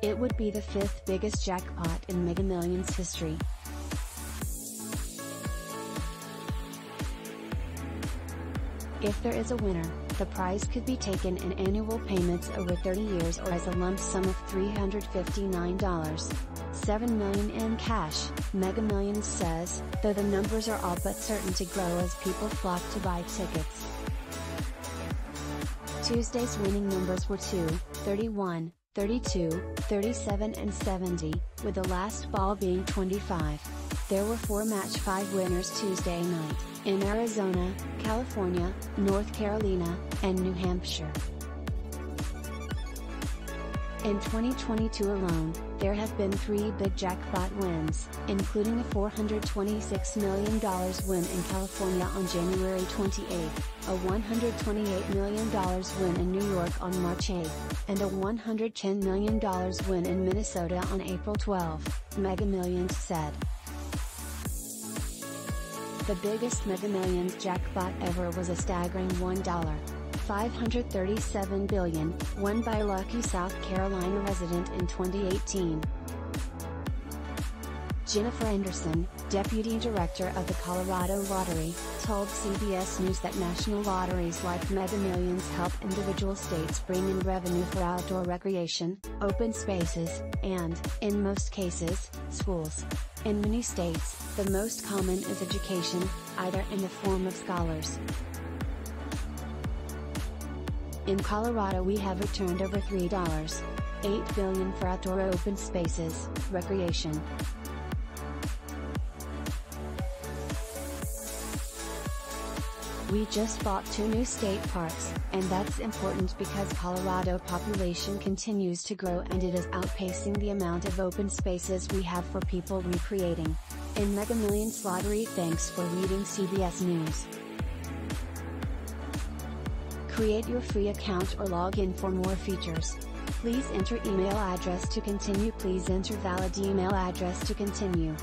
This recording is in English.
It would be the fifth biggest jackpot in Mega Millions history. If there is a winner, the prize could be taken in annual payments over 30 years or as a lump sum of $359. 7 million in cash, Mega Millions says, though the numbers are all but certain to grow as people flock to buy tickets. Tuesday's winning numbers were 2, 31, 32, 37 and 70, with the last ball being 25. There were four match 5 winners Tuesday night, in Arizona, California, North Carolina, and New Hampshire. In 2022 alone, there have been three big jackpot wins, including a $426 million win in California on January 28, a $128 million win in New York on March 8, and a $110 million win in Minnesota on April 12, Mega Millions said. The biggest Mega Millions jackpot ever was a staggering $1. 537 billion, won by a lucky South Carolina resident in 2018. Jennifer Anderson, Deputy Director of the Colorado Lottery, told CBS News that national lotteries like Mega Millions help individual states bring in revenue for outdoor recreation, open spaces, and, in most cases, schools. In many states, the most common is education, either in the form of scholars, in Colorado we have returned over $3. 8 billion for outdoor open spaces, recreation. We just bought two new state parks, and that's important because Colorado population continues to grow and it is outpacing the amount of open spaces we have for people recreating. In Mega Millions Lottery thanks for reading CBS News. Create your free account or log in for more features. Please enter email address to continue. Please enter valid email address to continue.